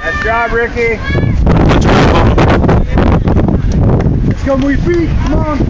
Nice job, Ricky. Let's go. Let's. Come on.